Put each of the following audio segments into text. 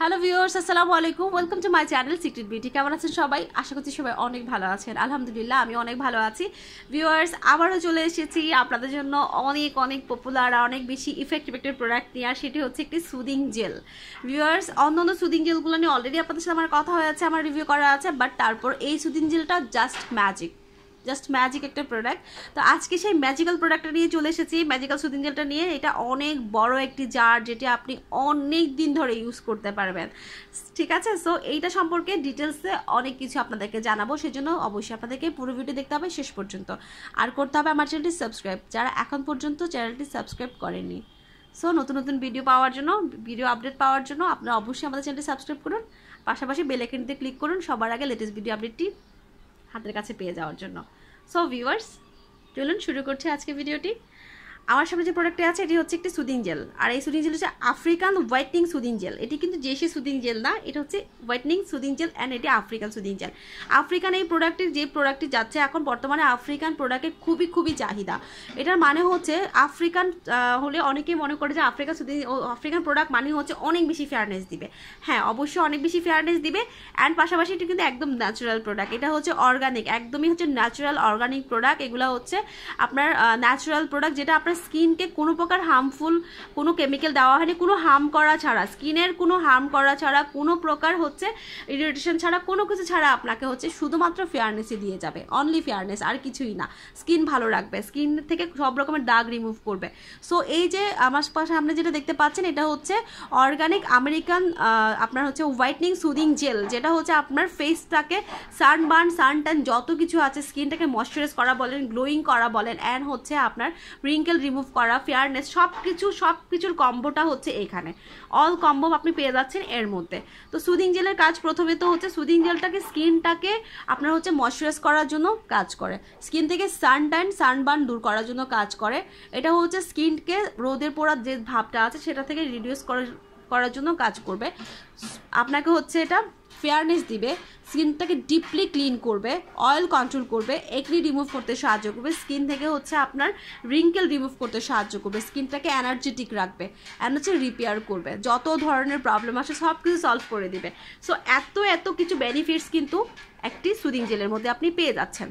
Hello viewers আসসালামু আলাইকুম। Welcome to my channel secret beauty কেমন আছেন সবাই? আশা করছি সবাই অনেক ভালো আছেন। আলহামদুলিল্লাহ, আমি অনেক ভালো আছি। ভিউয়ার্স আবারও চলে এসেছি আপনাদের জন্য অনেক অনেক পপুলার আর অনেক বেশি ইফেক্টিভ একটা প্রোডাক্ট নিয়ে, আর সেটি হচ্ছে একটি সুদিং জেল ভিউয়ার্স অন্য অন্য সুদিং জেলগুলো নিয়ে অলরেডি আপনাদের সাথে আমার কথা হয়ে আছে, আমার রিভিউ করা আছে বাট তারপর এই সুদিং জেলটা জাস্ট ম্যাজিক জাস্ট ম্যাজিক একটা প্রোডাক্ট তো আজকে সেই ম্যাজিক্যাল প্রোডাক্টটা নিয়ে চলে এসেছি ম্যাজিক্যাল সুদিন জেলটা নিয়ে। এটা অনেক বড় একটি জার যেটি আপনি অনেক দিন ধরে ইউজ করতে পারবেন। ঠিক আছে? সো এইটা সম্পর্কে ডিটেলসে অনেক কিছু আপনাদেরকে জানাব। সেজন্য অবশ্যই আপনাদেরকে পুরো ভিডিও দেখতে হবে শেষ পর্যন্ত। আর করতে হবে আমার চ্যানেলটি সাবস্ক্রাইব যারা এখন পর্যন্ত চ্যানেলটি সাবস্ক্রাইব করেনি সো নতুন নতুন ভিডিও পাওয়ার জন্য ভিডিও আপডেট পাওয়ার জন্য আপনারা অবশ্যই আমাদের চ্যানেলটি সাবস্ক্রাইব করুন। পাশাপাশি বেল ক্লিক করুন সবার আগে লেটেস্ট ভিডিও আপডেটটি হাতের কাছে পেয়ে যাওয়ার জন্য। সো ভিউয়ার্স চলুন শুরু করছি আজকে ভিডিওটি। আমার সামনে যে প্রোডাক্টটি আছে, এটি হচ্ছে একটি সুদিং জেল আর এই সুদিং জেল হচ্ছে আফ্রিকান হোয়াইটনিং সুদিং জেল এটি কিন্তু জেসি সুদিং জেল না, এটা হচ্ছে হোয়াইটনিং সুদিং জেল অ্যান্ড এটি আফ্রিকান সুদিং জেল আফ্রিকান এই প্রোডাক্টের যে প্রোডাক্টটি যাচ্ছে এখন, বর্তমানে আফ্রিকান প্রোডাক্টের খুবই খুবই চাহিদা। এটার মানে হচ্ছে আফ্রিকান হলে অনেকেই মনে করে যে আফ্রিকান সুদিং আফ্রিকান প্রোডাক্ট মানে হচ্ছে অনেক বেশি ফেয়ারনেস দিবে। হ্যাঁ অবশ্যই অনেক বেশি ফেয়ারনেস দিবে অ্যান্ড পাশাপাশি এটি কিন্তু একদম ন্যাচারাল প্রোডাক্ট এটা হচ্ছে অর্গানিক একদমই হচ্ছে ন্যাচারাল অর্গানিক প্রোডাক্ট এগুলো হচ্ছে আপনার ন্যাচারাল প্রোডাক্ট যেটা আপনার স্কিনকে কোনো প্রকার হার্মফুল কোনো কেমিক্যাল দেওয়া হয়নি, কোনো হার্ম করা ছাড়া, স্কিনের কোনো হার্ম করা ছাড়া, কোনো প্রকার হচ্ছে ইরিটেশন ছাড়া, কোনো কিছু ছাড়া আপনাকে হচ্ছে শুধুমাত্র ফেয়ারনেসই দিয়ে যাবে অনলি ফেয়ারনেস আর কিছুই না। স্কিন ভালো রাখবে, স্কিন থেকে সব রকমের দাগ রিমুভ করবে। সো এই যে আমার সামনে যেটা দেখতে পাচ্ছেন, এটা হচ্ছে অর্গানিক আমেরিকান আপনার হচ্ছে হোয়াইটনিং সুদিং জেল যেটা হচ্ছে আপনার ফেসটাকে সানবার্ন সানটান যত কিছু আছে, স্কিনটাকে ময়শ্চারাইজ করা বলেন গ্লোয়িং করা বলেন অ্যান্ড হচ্ছে আপনার রিঙ্কেল রিমুভ করা ফেয়ারনেস সব কিছু সব কিছুর কম্বোটা হচ্ছে এখানে। অল কম্বো আপনি পেয়ে যাচ্ছেন এর মধ্যে। তো সুদিং জেলের কাজ প্রথমে তো হচ্ছে সুদিং জেলটাকে স্কিনটাকে আপনার হচ্ছে ময়শ্চারাইজ করার জন্য কাজ করে। স্কিন থেকে সানটাইন সানবার্ন দূর করার জন্য কাজ করে। এটা হচ্ছে স্কিনকে রোদের পোড়ার যে ভাবটা আছে সেটা থেকে রিডিউস করার করার জন্য কাজ করবে। আপনাকে হচ্ছে এটা ফেয়ারনেস দিবে। স্কিনটাকে ডিপলি ক্লিন করবে অয়েল কন্ট্রোল করবে একলি রিমুভ করতে সাহায্য করবে স্কিন থেকে হচ্ছে আপনার রিঙ্কেল রিমুভ করতে সাহায্য করবে স্কিনটাকে এনার্জেটিক রাখবে অ্যান্ড হচ্ছে রিপেয়ার করবে, যত ধরনের প্রবলেম আছে সব কিছু সলভ করে দিবে। সো এত এত কিছু বেনিফিটস কিন্তু একটি সুদিং জেলের মধ্যে আপনি পেয়ে যাচ্ছেন।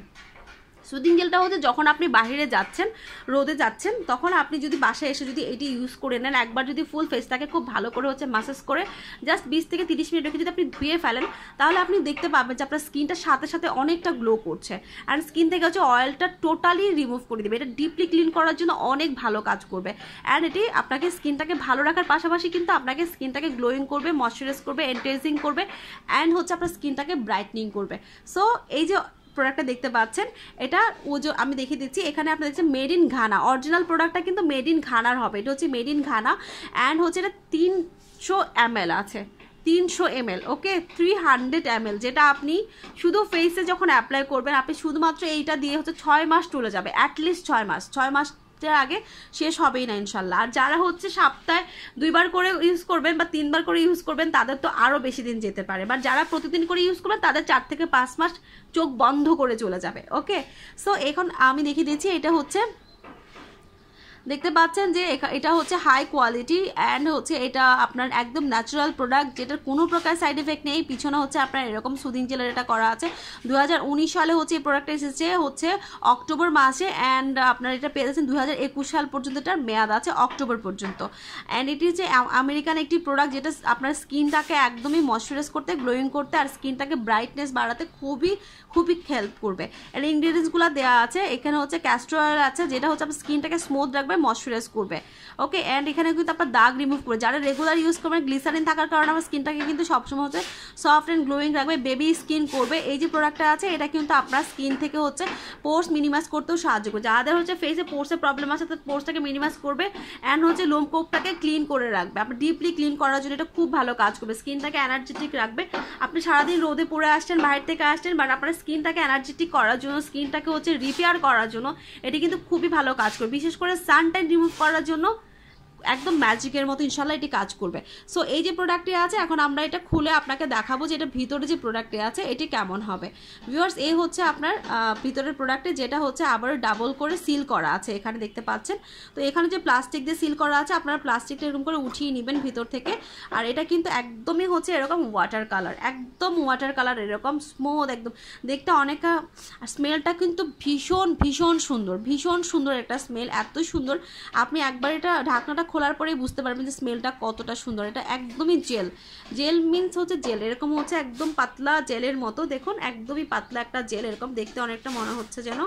সুদিং জেলটা হচ্ছে যখন আপনি বাহিরে যাচ্ছেন, রোদে যাচ্ছেন, তখন আপনি যদি বাসায় এসে যদি এটি ইউজ করে নেন, একবার যদি ফুল ফেসটাকে খুব ভালো করে হচ্ছে মাসাজ করে জাস্ট বিশ থেকে তিরিশ মিনিট রেখে যদি আপনি ধুয়ে ফেলেন, তাহলে আপনি দেখতে পাবেন যে আপনার স্কিনটার সাথে সাথে অনেকটা গ্লো করছে। অ্যান্ড স্কিন থেকে হচ্ছে অয়েলটা টোটালি রিমুভ করে দেবে। এটা ডিপলি ক্লিন করার জন্য অনেক ভালো কাজ করবে। অ্যান্ড এটি আপনাকে স্কিনটাকে ভালো রাখার পাশাপাশি কিন্তু আপনাকে স্কিনটাকে গ্লোয়িং করবে ময়শ্চারাইজ করবে এন্টেজিং করবে অ্যান্ড হচ্ছে আপনার স্কিনটাকে ব্রাইটনিং করবে। সো এই যে প্রোডাক্টটা দেখতে পাচ্ছেন, এটা ও যে আমি দেখিয়ে দিচ্ছি, এখানে আপনার দেখছেন মেড ইন ঘানা অরিজিনাল প্রোডাক্টটা কিন্তু মেড ইন ঘানার হবে, এটা হচ্ছে মেড ইন ঘানা অ্যান্ড হচ্ছে এটা তিনশো এম আছে, তিনশো M okay three hundred M যেটা আপনি শুধু ফেসে যখন অ্যাপ্লাই করবেন, আপনি শুধুমাত্র এইটা দিয়ে হচ্ছে ছয় মাস চলে যাবে অ্যাটলিস্ট ছয় মাস ছয় মাস আগে শেষ হবেই না ইনশাল্লাহ আর যারা হচ্ছে সপ্তাহে দুইবার করে ইউজ করবেন বা তিনবার করে ইউজ করবেন, তাদের তো আরও বেশি দিন যেতে পারে। বা যারা প্রতিদিন করে ইউজ করবেন, তাদের চার থেকে পাঁচ মাস চোখ বন্ধ করে চলে যাবে ওকে সো এখন আমি দেখিয়ে দিচ্ছি, এটা হচ্ছে দেখতে পাচ্ছেন যে এটা হচ্ছে হাই কোয়ালিটি অ্যান্ড হচ্ছে এটা আপনার একদম ন্যাচারাল প্রোডাক্ট যেটার কোনো প্রকার সাইড এফেক্ট নেই। পিছনে হচ্ছে আপনার এরকম সুদিন জেলের এটা করা আছে। দু হাজার উনিশ সালে হচ্ছে এই প্রোডাক্টটা এসেছে হচ্ছে অক্টোবর মাসে অ্যান্ড আপনার এটা পেয়ে যাচ্ছেন দুই হাজার একুশ সাল পর্যন্ত এটার মেয়াদ আছে অক্টোবর পর্যন্ত। অ্যান্ড এটি হচ্ছে আমেরিকান একটি প্রোডাক্ট যেটা আপনার স্কিনটাকে একদমই ময়শ্চারাইজ করতে গ্লোয়িং করতে আর স্কিনটাকে ব্রাইটনেস বাড়াতে খুবই খুবই হেল্প করবে। এর ইনগ্রিডিয়েন্টসগুলো দেওয়া আছে। এখানে হচ্ছে ক্যাস্টর অয়েল আছে, যেটা হচ্ছে আপনার স্কিনটাকে স্মুথ রাখবে রাখবে ময়শ্চারাইজ করবে। ওকে অ্যান্ড এখানে কিন্তু আপনার দাগ রিমুভ করবে যারা রেগুলার ইউজ করবেন গ্লিসারিন থাকার কারণে আমার স্কিনটাকে কিন্তু সবসময় হচ্ছে সফট অ্যান্ড গ্লোয়িং রাখবে বেবি স্কিন করবে। এই যে প্রোডাক্টটা আছে, এটা কিন্তু আপনার স্কিন থেকে হচ্ছে পোর্স মিনিমাইজ করতেও সাহায্য করবে। যাদের হচ্ছে ফেসে পোর্সের প্রবলেম আছে তো পোর্সটাকে মিনিমাইজ করবে অ্যান্ড হচ্ছে লোমকোপটাকে ক্লিন করে রাখবে। আপনি ডিপলি ক্লিন করার জন্য এটা খুব ভালো কাজ করবে। স্কিনটাকে এনার্জেটিক রাখবে। আপনি সারাদিন রোদে পড়ে আসছেন, বাইরে থেকে আসছেন বাট আপনার স্কিনটাকে এনার্জেটিক করার জন্য স্কিনটাকে হচ্ছে রিপেয়ার করার জন্য, এটি কিন্তু খুবই ভালো কাজ করবে। বিশেষ করে সানটাইন রিমুভ করার জন্য একদম ম্যাজিকের মতো ইনশাল্লাহ এটি কাজ করবে। সো এই যে প্রোডাক্টটি আছে, এখন আমরা এটা খুলে আপনাকে দেখাবো যে এটা ভিতরে যে প্রোডাক্টটি আছে, এটি কেমন হবে। ভিউয়ার্স এই হচ্ছে আপনার ভিতরের প্রোডাক্টে যেটা হচ্ছে আবার ডাবল করে সিল করা আছে এখানে দেখতে পাচ্ছেন। তো এখানে যে প্লাস্টিক দিয়ে সিল করা আছে, আপনারা প্লাস্টিকটা এরকম করে উঠিয়ে নেবেন ভিতর থেকে। আর এটা কিন্তু একদমই হচ্ছে এরকম ওয়াটার কালার একদম ওয়াটার কালার এরকম স্মুথ একদম। দেখতে অনেকটা স্মেলটা কিন্তু ভীষণ ভীষণ সুন্দর ভীষণ সুন্দর একটা স্মেল এত সুন্দর। আপনি একবার এটা ঢাকনাটা খোলার পরেই বুঝতে পারবেন যে স্মেলটা কতটা সুন্দর। এটা একদমই জেল জেল মিনস হচ্ছে জেল এরকম হচ্ছে একদম পাতলা জেলের মতো। দেখুন, একদমই পাতলা একটা জেল এরকম দেখতে অনেকটা মনে হচ্ছে যেন।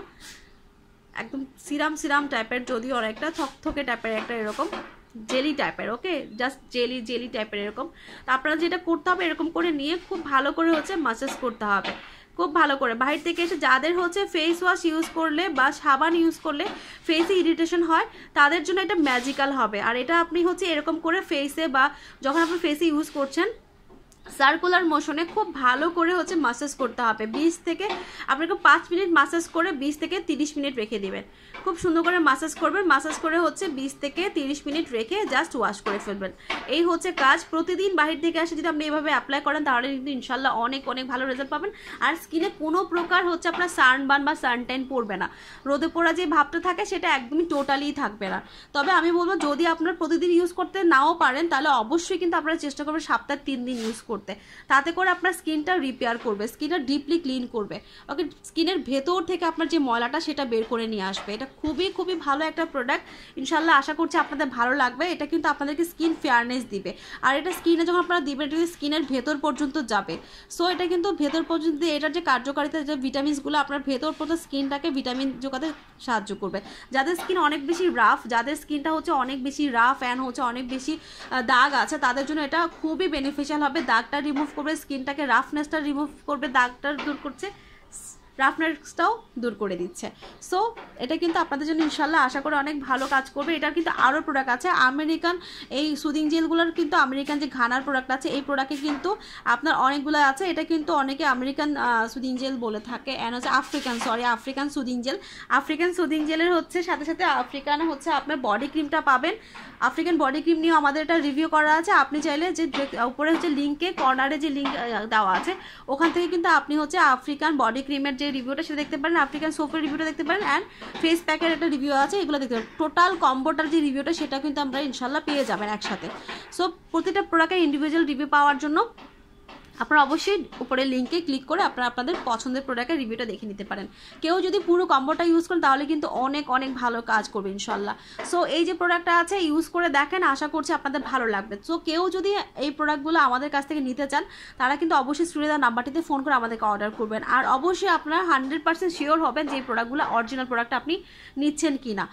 একদম সিরাম সিরাম টাইপের যদিও অনেকটা থকথকে টাইপের একটা এরকম জেলি টাইপের ওকে জাস্ট জেলি জেলি টাইপের এরকম। তো আপনারা যেটা করতে হবে, এরকম করে নিয়ে খুব ভালো করে হচ্ছে মাসাজ করতে হবে। খুব ভালো করে। বাহির থেকে এসে যাদের হচ্ছে ফেস ওয়াশ ইউজ করলে বা সাবান ইউজ করলে ফেসে ইরিটেশন হয়, তাদের জন্য এটা ম্যাজিক্যাল হবে। আর এটা আপনি হচ্ছে এরকম করে ফেসে বা যখন আপনি ফেসে ইউজ করছেন সার্কুলার মোশনে খুব ভালো করে হচ্ছে মাসাজ করতে হবে। বিশ থেকে আপনাকে পাঁচ মিনিট মাসাজ করে বিশ থেকে তিরিশ মিনিট রেখে দিবেন। খুব সুন্দর করে মাসাজ করবেন। মাসাজ করে হচ্ছে বিশ থেকে তিরিশ মিনিট রেখে জাস্ট ওয়াশ করে ফেলবেন। এই হচ্ছে কাজ। প্রতিদিন বাহির থেকে আসে যদি আপনি এইভাবে অ্যাপ্লাই করেন, তাহলে কিন্তু ইনশাল্লাহ অনেক অনেক ভালো রেজাল্ট পাবেন। আর স্কিনে কোনো প্রকার হচ্ছে আপনার সানবান বা সানটাইন পড়বে না। রোদে পড়া যে ভাবটা থাকে, সেটা একদমই টোটালি থাকবে না। তবে আমি বলব, যদি আপনার প্রতিদিন ইউজ করতে নাও পারেন, তাহলে অবশ্যই কিন্তু আপনারা চেষ্টা করবেন সপ্তাহে তিন দিন ইউজ করতে। তাতে করে আপনার স্কিনটা রিপেয়ার করবে স্কিনটা ডিপলি ক্লিন করবে। ওকে স্কিনের ভেতর থেকে আপনার যে ময়লাটা, সেটা বের করে নিয়ে আসবে। এটা খুবই খুবই ভালো একটা প্রোডাক্ট ইনশাল্লাহ আশা করছি আপনাদের ভালো লাগবে। এটা কিন্তু আপনাদেরকে স্কিন ফেয়ারনেস দিবে। আর এটা স্কিনে যখন আপনারা দিবেন, এটা স্কিনের ভেতর পর্যন্ত যাবে। সো এটা কিন্তু ভেতর পর্যন্ত এটার যে কার্যকারিতা, যে ভিটামিনসগুলো আপনার ভেতর পর্যন্ত স্কিনটাকে ভিটামিন যোগাতে সাহায্য করবে। যাদের স্কিন অনেক বেশি রাফ যাদের স্কিনটা হচ্ছে অনেক বেশি রাফ অ্যান্ড হচ্ছে অনেক বেশি দাগ আছে, তাদের জন্য এটা খুবই বেনিফিশিয়াল হবে। দাগটা রিমুভ করবে স্কিনটাকে রাফনেসটা রিমুভ করবে, দাগটা দূর করছে। রাফনেসটাও দূর করে দিচ্ছে। সো এটা কিন্তু আপনাদের জন্য ইনশাল্লাহ আশা করে অনেক ভালো কাজ করবে। এটার কিন্তু আরও প্রোডাক্ট আছে। আমেরিকান এই সুদিং জেলগুলোর কিন্তু আমেরিকান যে ঘানার প্রোডাক্ট আছে, এই প্রোডাক্টে কিন্তু আপনার অনেকগুলো আছে। এটা কিন্তু অনেকে আমেরিকান সুদিং জেল বলে থাকে। অ্যান্ড হচ্ছে African sorry African soothing gel African soothing জেলের হচ্ছে, সাথে সাথে আফ্রিকান হচ্ছে আপনার বডি ক্রিমটা পাবেন। আফ্রিকান বডি ক্রিম নিয়েও আমাদের এটা রিভিউ করা আছে। আপনি চাইলে যে উপরে হচ্ছে লিঙ্কে কর্নারে যে লিঙ্ক দেওয়া আছে, ওখান থেকে কিন্তু আপনি হচ্ছে আফ্রিকান বডি ক্রিমের যে রিভিউটা সেটা দেখতে পারেন আফ্রিকান সোপের রিভিউটা দেখতে পারেন অ্যান্ড ফেস প্যাকের একটা রিভিউ আছে, এগুলো দেখতে পারেন। টোটাল কম্বোটার যে রিভিউটা সেটা কিন্তু আমরা ইনশাল্লাহ পেয়ে যাবেন একসাথে। সো প্রতিটা প্রোডাক্টের ইন্ডিভিজুয়াল রিভিউ পাওয়ার জন্য আপনারা অবশ্যই উপরে লিঙ্কে ক্লিক করে আপনারা আপনাদের পছন্দের প্রোডাক্টের রিভিউটা দেখে নিতে পারেন। কেউ যদি পুরো কম্বোটা ইউজ করেন, তাহলে কিন্তু অনেক অনেক ভালো কাজ করবে ইনশাল্লাহ সো এই যে প্রোডাক্টটা আছে ইউজ করে দেখেন, আশা করছি আপনাদের ভালো লাগবে। সো কেউ যদি এই প্রোডাক্টগুলো আমাদের কাছ থেকে নিতে চান, তারা কিন্তু অবশ্যই স্ক্রিনে নাম্বারটিতে ফোন করে আমাদেরকে অর্ডার করবেন। আর অবশ্যই আপনারা হান্ড্রেড পার্সেন্ট শিওর হবেন যে এই প্রোডাক্টগুলো অরিজিনাল প্রোডাক্ট আপনি নিচ্ছেন কি না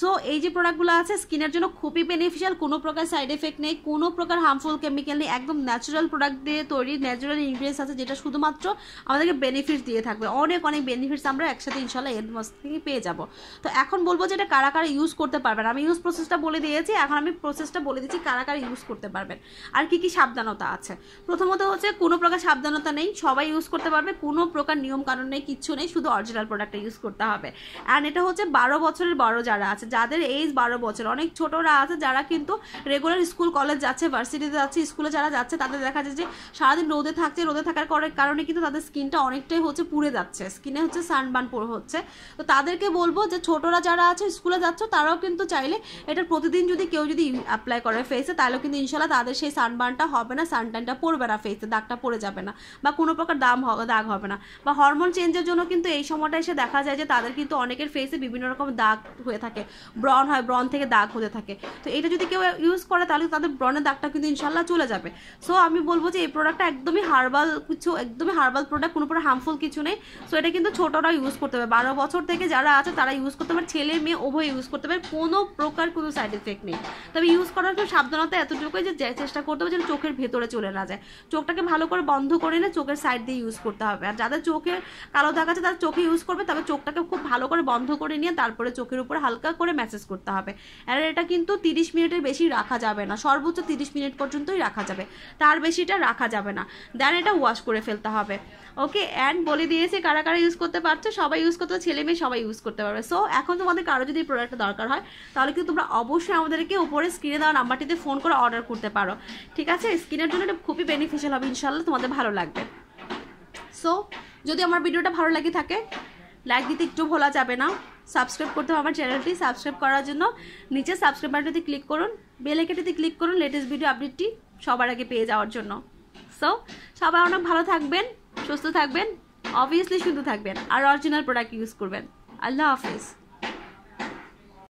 সো এই যে প্রোডাক্টগুলো আছে স্কিনের জন্য খুবই বেনিফিশিয়াল কোনো প্রকার সাইড এফেক্ট নেই, কোনো প্রকার হার্মফুল কেমিক্যাল নেই। একদম ন্যাচারাল প্রোডাক্ট দিয়ে তৈরি ন্যাচারাল ইনগ্রিডিয়েন্টস আছে, যেটা শুধুমাত্র আমাদেরকে বেনিফিট দিয়ে থাকবে। অনেক অনেক বেনিফিটস আমরা একসাথে ইনশাল্লাহ এর মাস থেকে পেয়ে যাব। তো এখন বলব যে এটা কারা কারা ইউজ করতে পারবেন। আমি ইউজ প্রসেসটা বলে দিয়েছি, এখন আমি প্রসেসটা বলে দিচ্ছি কারা কারা ইউজ করতে পারবেন। আর কি কি সাবধানতা আছে? প্রথমত হচ্ছে, কোনো প্রকার সাবধানতা নেই, সবাই ইউজ করতে পারবে, কোনো প্রকার নিয়ম কানুন নেই, কিচ্ছু নেই, শুধু অরিজিনাল প্রোডাক্টটা ইউজ করতে হবে। অ্যান্ড এটা হচ্ছে বারো বছরের বড় যারা আছে যাদের এইজ বারো বছর। অনেক ছোটরা আছে যারা কিন্তু রেগুলার স্কুল কলেজ যাচ্ছে ভার্সিটিতে যাচ্ছে স্কুলে যারা যাচ্ছে, তাদের দেখা যায় যে সারাদিন রোদে থাকছে, রোদে থাকার কারণে কিন্তু তাদের স্কিনটা অনেকটাই হচ্ছে পুড়ে যাচ্ছে। স্কিনে হচ্ছে সানবান হচ্ছে। তো তাদেরকে বলব যে ছোটরা যারা আছে স্কুলে যাচ্ছ, তারাও কিন্তু চাইলে এটা প্রতিদিন যদি কেউ যদি অ্যাপ্লাই করে ফেসে তাহলে কিন্তু ইনশাল্লাহ তাদের সেই সানবানটা হবে না সানটাইনটা পড়বে না ফেসে দাগটা পড়ে যাবে না বা কোনো প্রকার দাম দাগ হবে না। বা হরমোন চেঞ্জের জন্য কিন্তু এই সময়টা এসে দেখা যায় যে তাদের কিন্তু অনেকের ফেসে বিভিন্ন রকম দাগ হয়ে থাকে। ব্রন হয় ব্রন থেকে দাগ হতে থাকে। তো এটা যদি কেউ ইউজ করে, তাহলে তাদের ব্রনের দাগটা কিন্তু ইনশাল্লাহ চলে যাবে। সো আমি বলব যে এই প্রোডাক্টটা একদমই হার্বাল কিছু, একদমই হার্বাল প্রোডাক্ট কোনো প্রকার হার্মফুল কিছু নেই। সো এটা কিন্তু ছোটরা ইউজ করতে পারে। বারো বছর থেকে যারা আছে, তারা ইউজ করতে পারে। ছেলে মেয়ে উভয় ইউজ করতে পারে। কোনো প্রকার কোনো সাইড এফেক্ট নেই। তবে ইউজ করার জন্য সাবধানতা এতটুকুই যে চেষ্টা করতে হবে যেন চোখের ভেতরে চলে না যায়। চোখটাকে ভালো করে বন্ধ করে না চোখের সাইড দিয়ে ইউজ করতে হবে। আর যাদের চোখের কালো দাগ আছে, তারা চোখে ইউজ করবে। তবে চোখটাকে খুব ভালো করে বন্ধ করে নিয়ে তারপরে চোখের উপর হালকা করে ম্যাসেজ করতে হবে। আর এটা কিন্তু তিরিশ মিনিটের বেশি রাখা যাবে না। সর্বোচ্চ তিরিশ মিনিট পর্যন্তই রাখা যাবে। তার বেশিটা রাখা যাবে না। দেন এটা ওয়াশ করে ফেলতে হবে। ওকে অ্যান্ড বলে দিয়েছে, কারা কারা ইউজ করতে পারছ? সবাই ইউজ করতে ছেলে মেয়ে সবাই ইউজ করতে পারবে। সো এখন তোমাদের কারও যদি প্রোডাক্টটা দরকার হয়, তাহলে কিন্তু তোমরা অবশ্যই আমাদেরকে উপরে স্ক্রিনে দেওয়া নাম্বারটিতে ফোন করে অর্ডার করতে পারো। ঠিক আছে? স্কিনের জন্য এটা খুবই বেনিফিশিয়াল হবে। ইনশাল্লাহ তোমাদের ভালো লাগবে। সো যদি আমার ভিডিওটা ভালো লাগে থাকে লাইক দিতে একটু ভোলা যাবে না। সাবস্ক্রাইব করতে হবে আমার চ্যানেলটি সাবস্ক্রাইব করার জন্য নিচে সাবস্ক্রাইব বাটনটিতে ক্লিক করুন। বেল আইকনটিতে ক্লিক করুন লেটেস্ট ভিডিও আপডেটটি সবার আগে পেয়ে যাওয়ার জন্য। সো সবাই অনেক ভালো থাকবেন, সুস্থ থাকবেন অবভিয়াসলি শুধু থাকবেন, আর অরিজিনাল প্রোডাক্ট ইউজ করবেন। আল্লাহ হাফিজ।